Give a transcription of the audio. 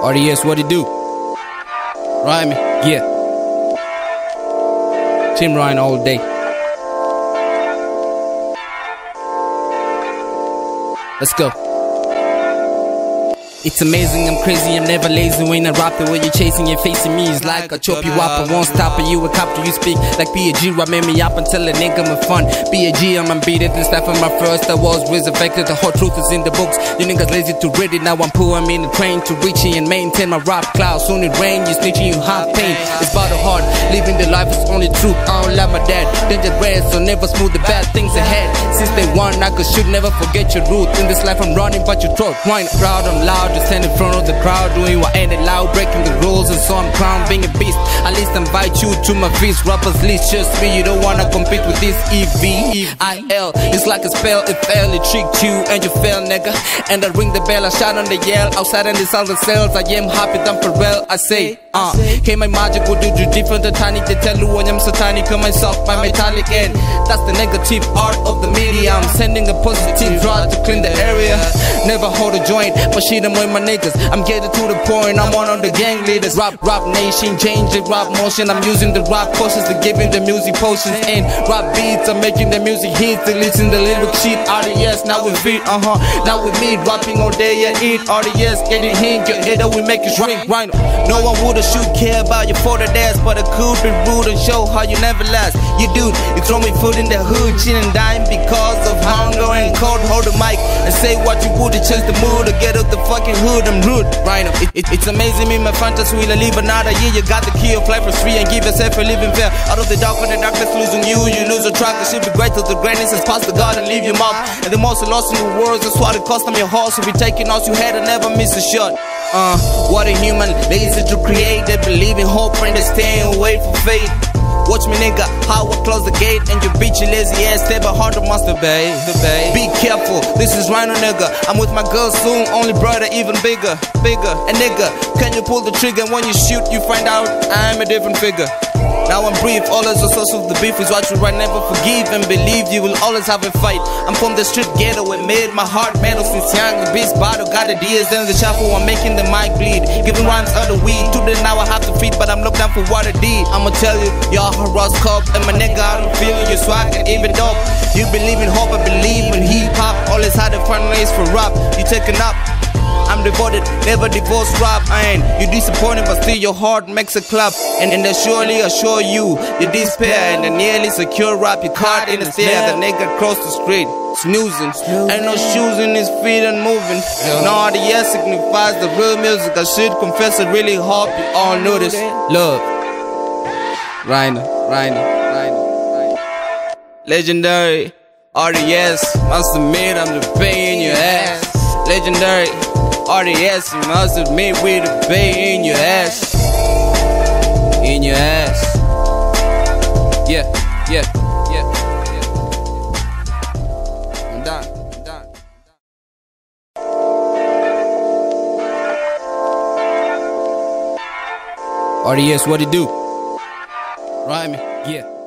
RDS, what it do? Rhyme me, yeah. Team Rhino all day. Let's go. It's amazing, I'm crazy, I'm never lazy when I rap the way you're chasing and facing me is like I chop you up, I won't stop and you a cop to you speak like PAG, rap made me up until a nigga my fun. PAG, I'm unbeaten and stuff from my first, I was resurrected, the whole truth is in the books. You niggas lazy to read it, now I'm poor, I'm in the train to reach it and maintain my rap cloud. Soon it rain, you snitching, you hot pain. It's about the heart, living the life is only truth. I don't love my dad, danger red, so never smooth the bad things ahead. Since day one, I could shoot, never forget your root. In this life, I'm running, but you throat. Grind proud, I'm loud just stand in front of the crowd, doing what ain't allowed, breaking the rules, and so I'm crowned being a beast. At least I invite you to my feast. Rappers list just me, you don't wanna compete with this EVIL. It's like a spell, it fell, it tricked you, and you fell, nigga. And I ring the bell, I shout on the yell. Outside and it's all the cells, I am happy, I'm for real. I say, uh, hey, my magic will do you different than tiny. They tell you when I'm so tiny, come myself, my That's the negative art of the media. I'm sending a positive drive to clean the. Never hold a joint, but shit, I'm with my niggas. I'm getting to the point, I'm one of the gang leaders. Rap, rap nation, change the rap motion. I'm using the rap potions to giving the music potions. And rap beats, I'm making the music hits. To listen the lyric sheet. RDS, now with feet, uh huh. Now with me, rapping all day, yeah, eat. RDS, getting hit, your head we make it shrink. Right, no one would've shoot care about your photo dance, but it could be rude and show how you never last. You dude, you throw me food in the hood, chillin' dying because of hunger and cold. Hold the mic and say what you would to change the mood or get out the fucking hood. I'm rude, right now. It, it, it's amazing me, my fantasy will leave another year. You got the key of life for free and give yourself a living fair. Out of the dark when the darkness losing you, you lose a track. It should be great till the greatness has passed the God and leave your mouth. And the most lost in the world, that's what it cost them your horse. If you taking all you had and never miss a shot. Uh, what a human, lazy to create. They believe in hope and staying away from fate. Watch me, nigga, how I close the gate and you your lazy ass stay behind the monster, babe. Be careful, this is Rhino, nigga. I'm with my girl soon, only brother, even bigger, bigger. And nigga, can you pull the trigger? When you shoot, you find out I'm a different figure. Now I'm brief, always the source of the beef is what you right, never forgive and believe you will always have a fight. I'm from the street ghetto, it made my heart metal since young. The beast bottle got ideas, then the shuffle, I'm making the mic bleed. Giving rhymes of the weed, to the now I have to feed, but I'm locked down for what I did. I'ma tell you, y'all horoscope, and my nigga, I don't feel you, so I can even dope. You believe in hope, I believe in hip hop. Always had a fun race for rap. You taking up. I'm devoted, never divorce rap. And you disappointed, but still your heart makes a clap. And, and they surely assure you, you despair. And the nearly secure rap, you caught in the stare. The nigga cross the street, snoozing. Ain't no shoes in his feet and moving. No, the yes signifies the real music. I should confess, I really hope you all know this. Love. Rhino, Rhino, Rhino, Rhino. Legendary. RDS, must admit I'm the pain in your ass. Legendary. RDS, you must admit we the bay in your ass. In your ass. Yeah, yeah, yeah, done, done. RDS, what it do? Rhyme me, yeah.